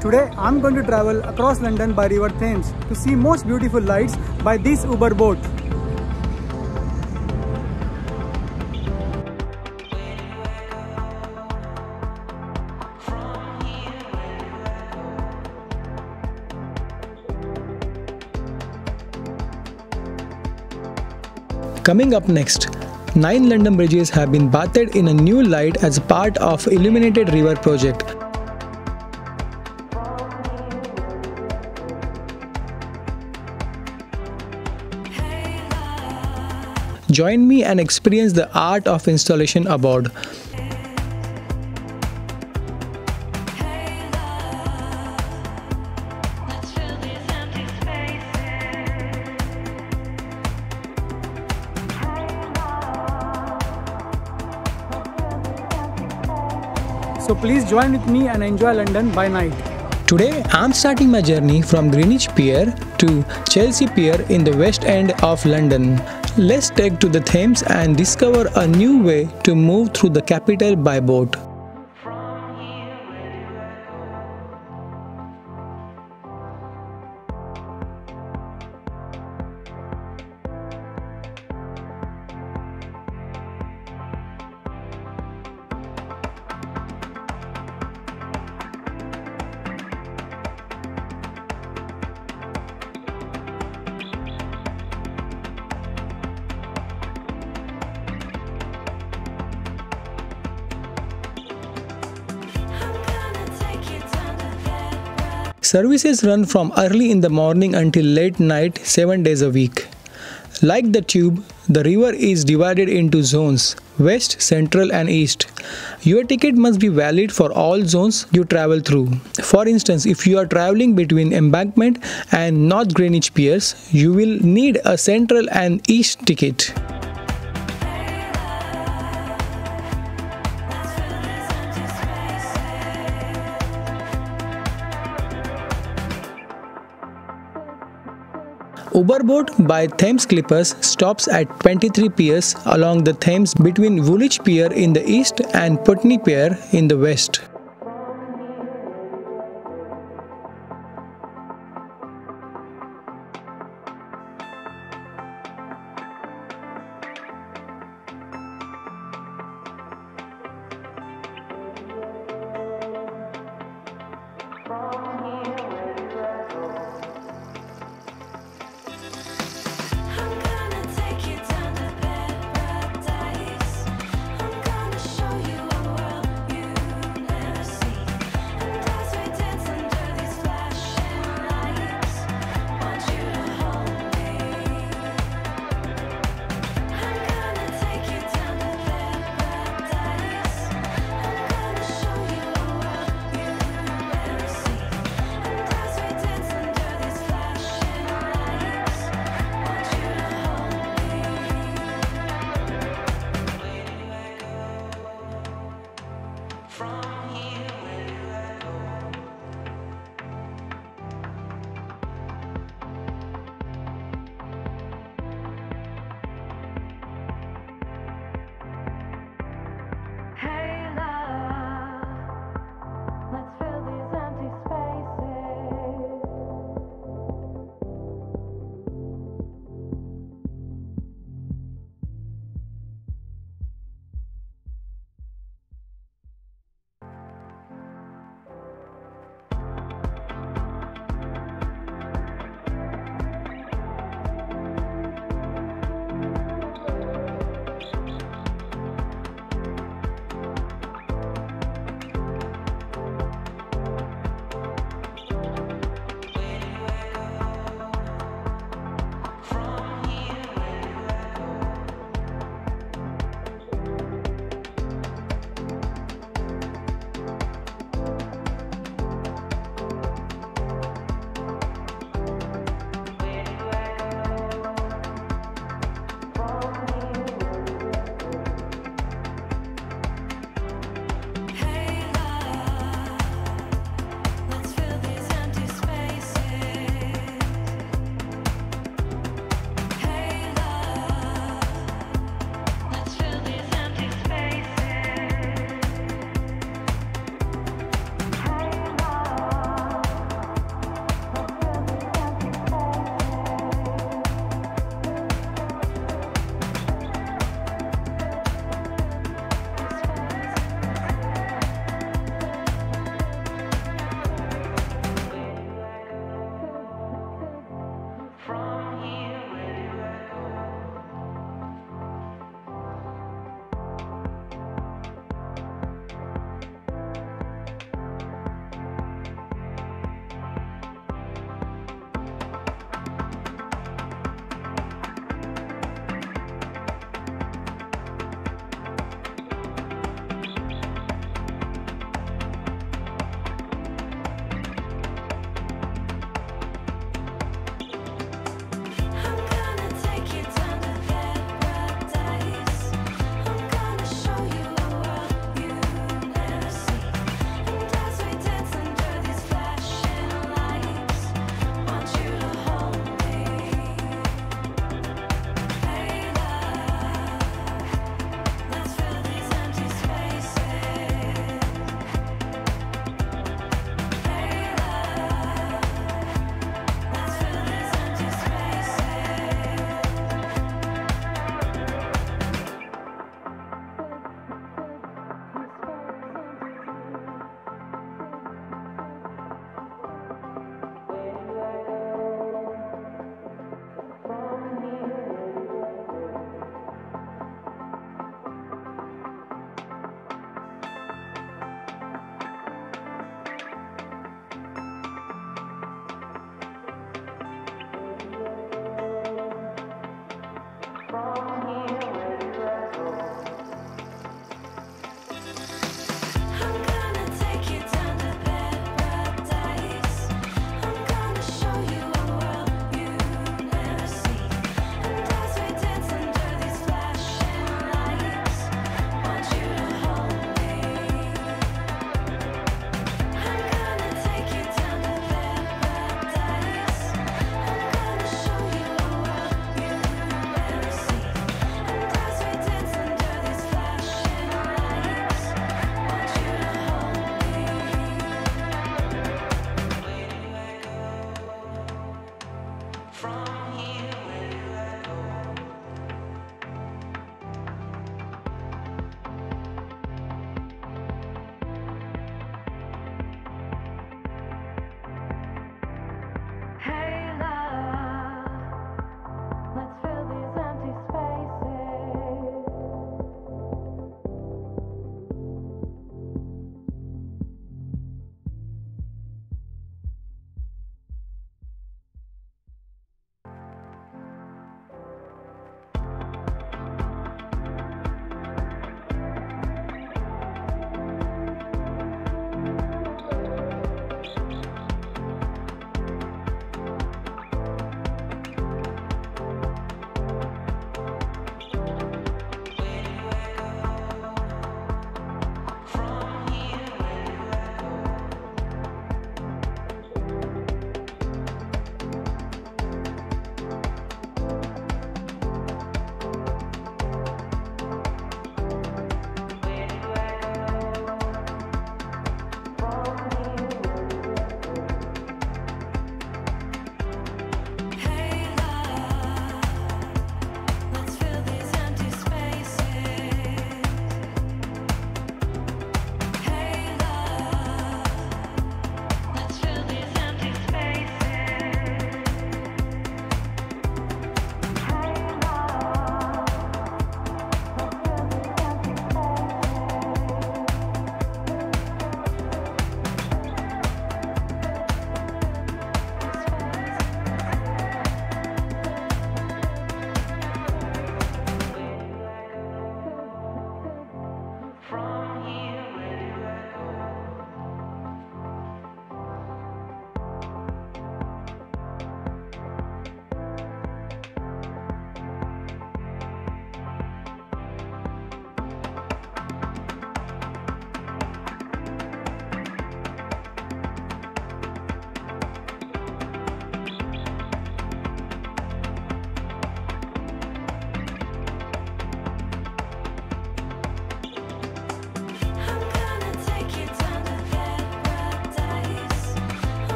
Today I'm going to travel across London by River Thames to see most beautiful lights by this Uber boat. Coming up next, nine London bridges have been bathed in a new light as part of Illuminated River project. Join me and experience the art of installation aboard. So please join with me and enjoy London by night. Today, I'm starting my journey from Greenwich Pier to Chelsea Pier in the West End of London. Let's take to the Thames and discover a new way to move through the capital by boat. Services run from early in the morning until late night 7 days a week. Like the tube, the river is divided into zones west, central, and east. Your ticket must be valid for all zones you travel through. For instance, if you are traveling between Embankment and North Greenwich Piers, you will need a central and east ticket. Uberboat by Thames Clippers stops at 23 piers along the Thames between Woolwich Pier in the east and Putney Pier in the west.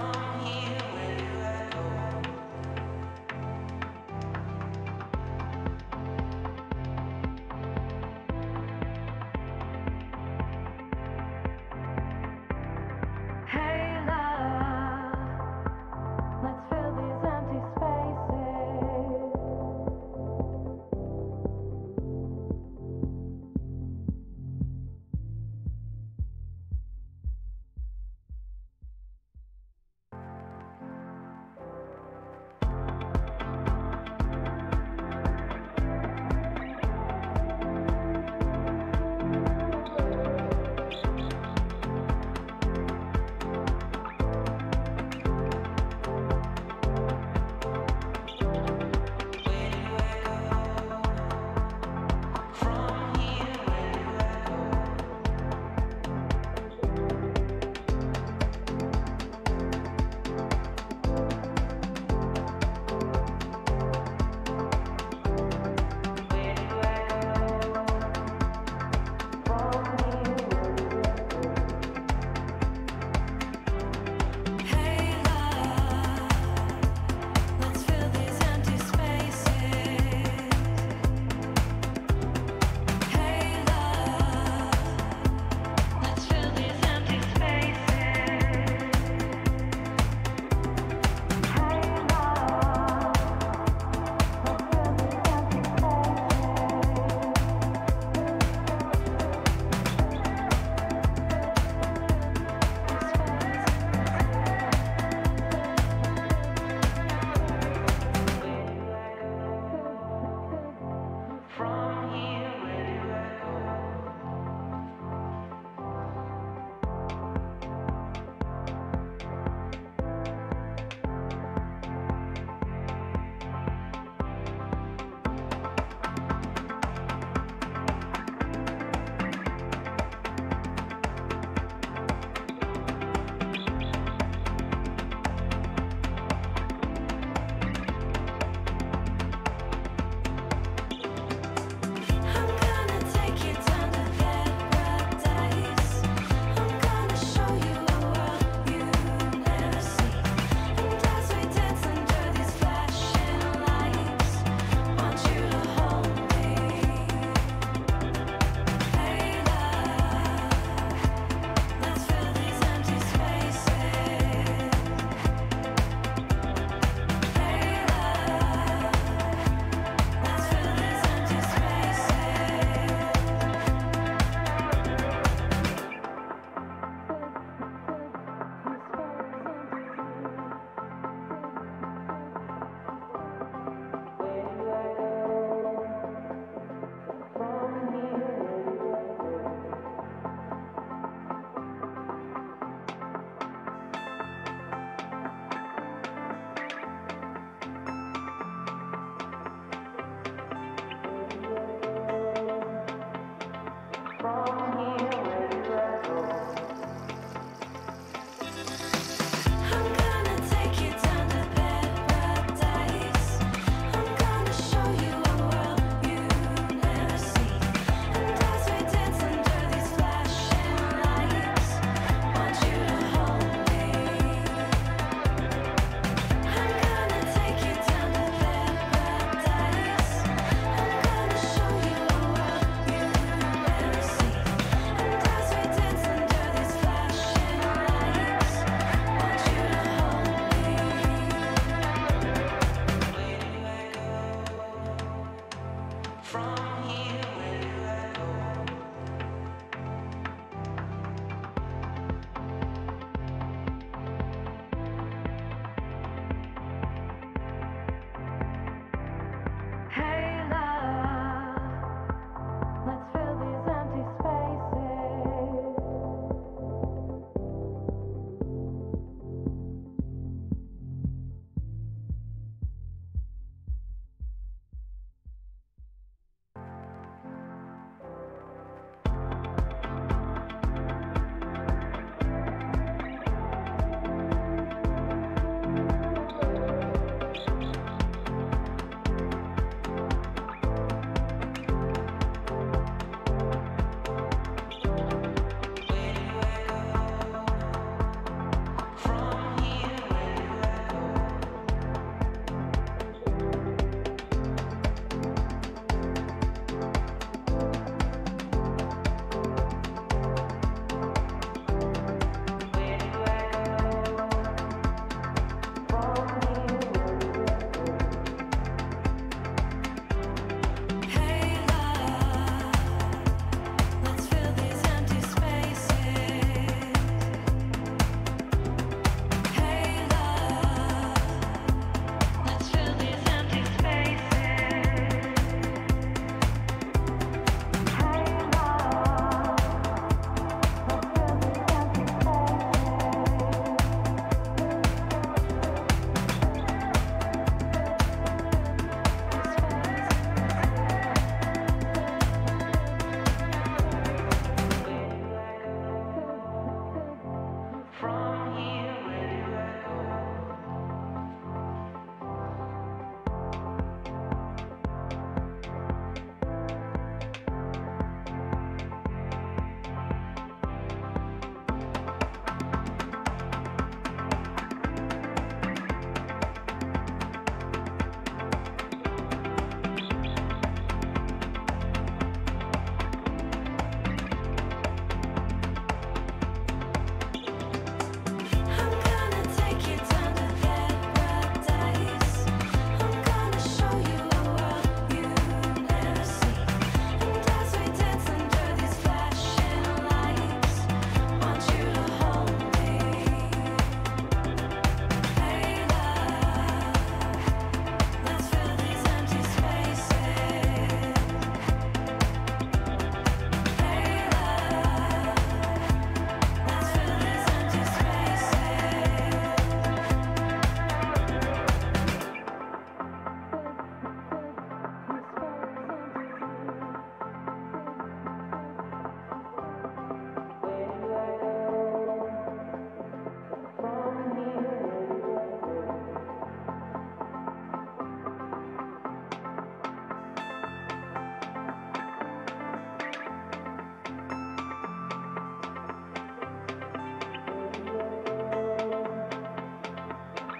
from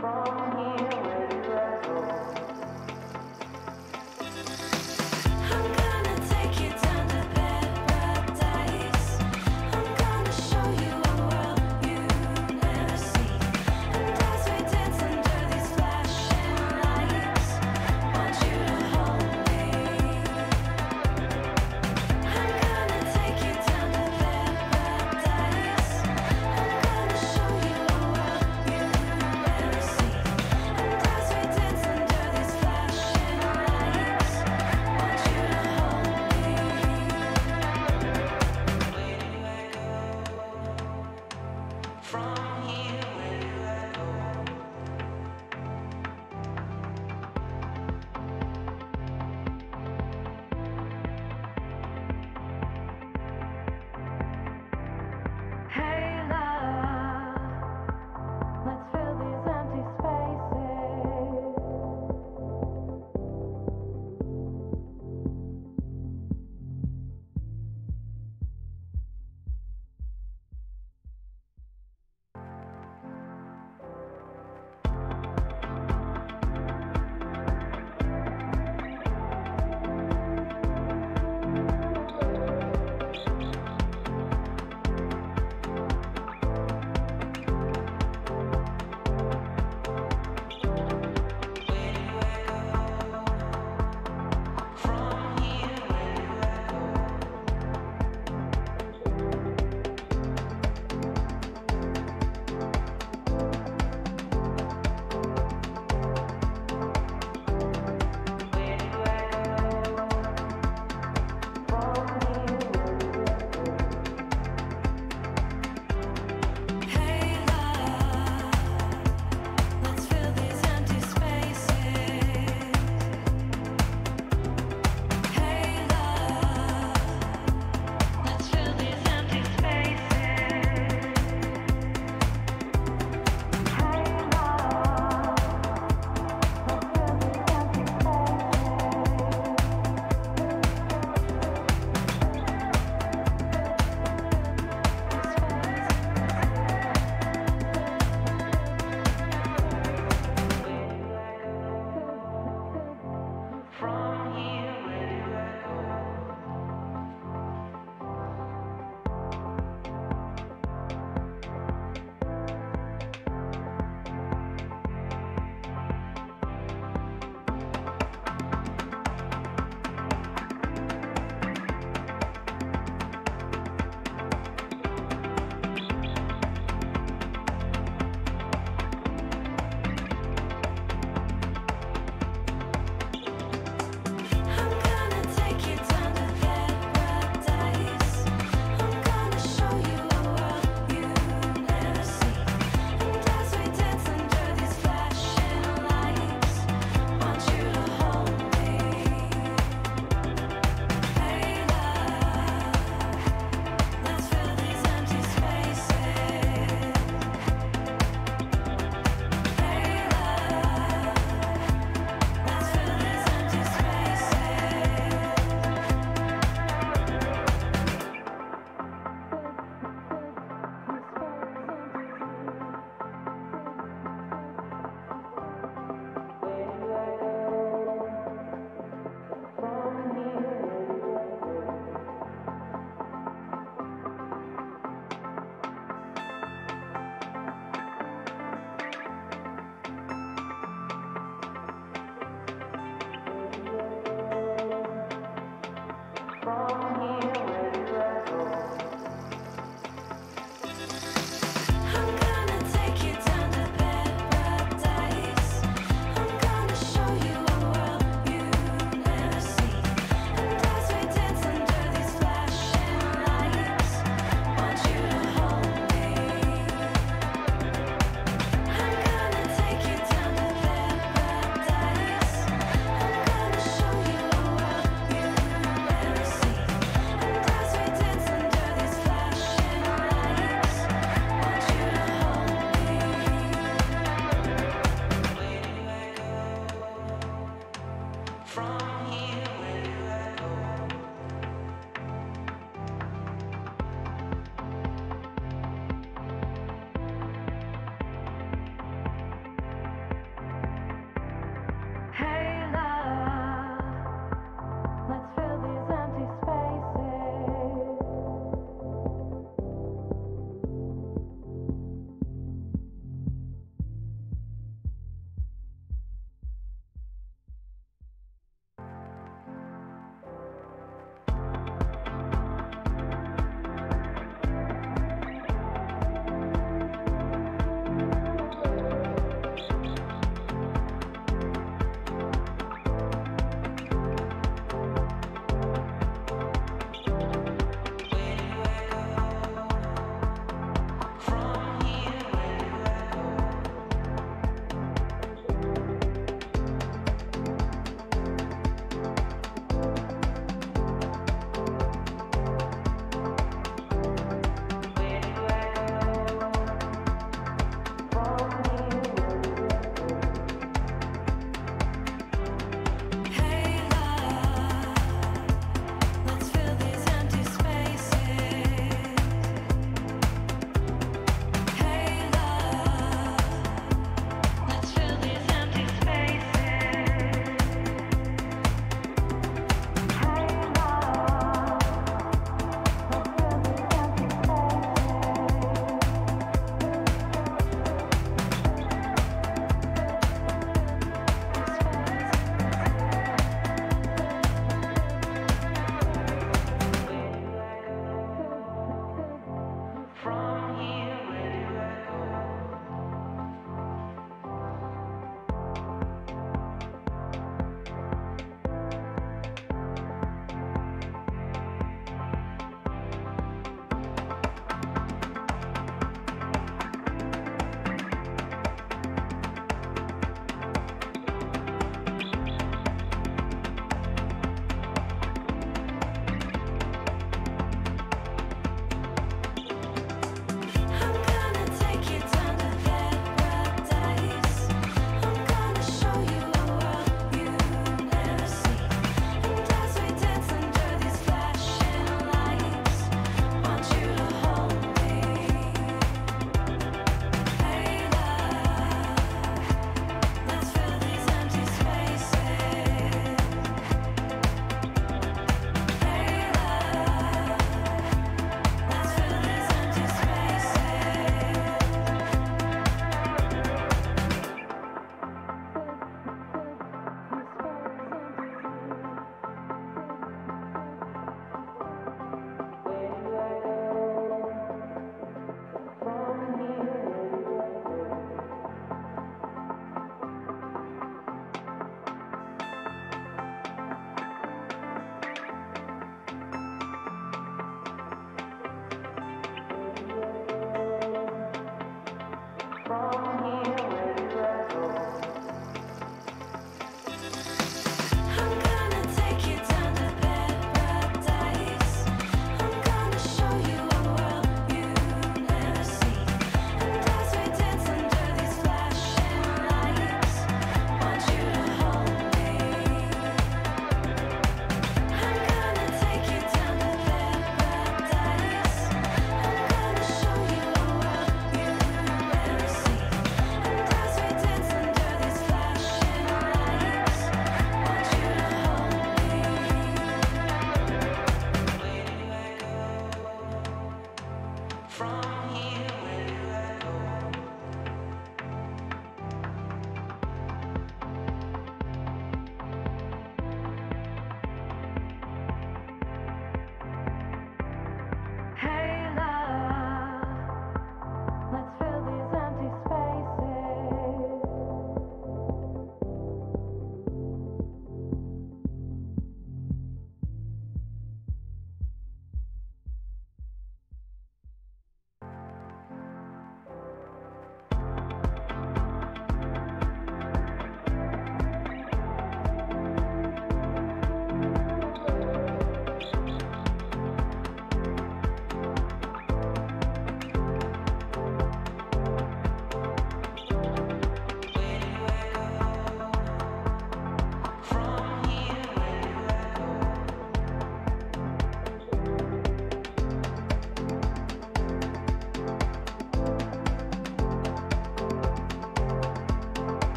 From.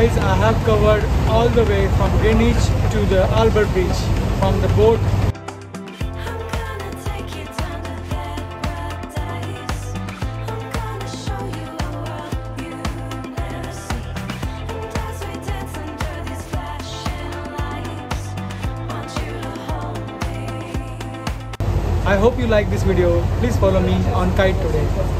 guys, I have covered all the way from Greenwich to the Albert Bridge from the boat I hope you like this video. Please follow me on Kite today.